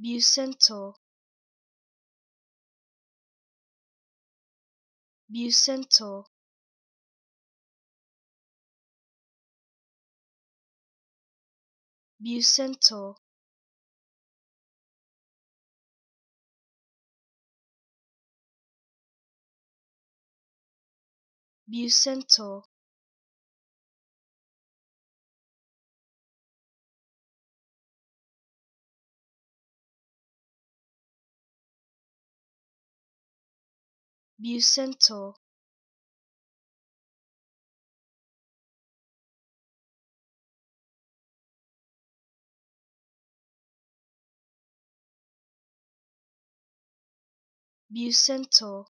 Bucentaur Bucentaur Bucentaur Bucentaur Bucentaur Bucentaur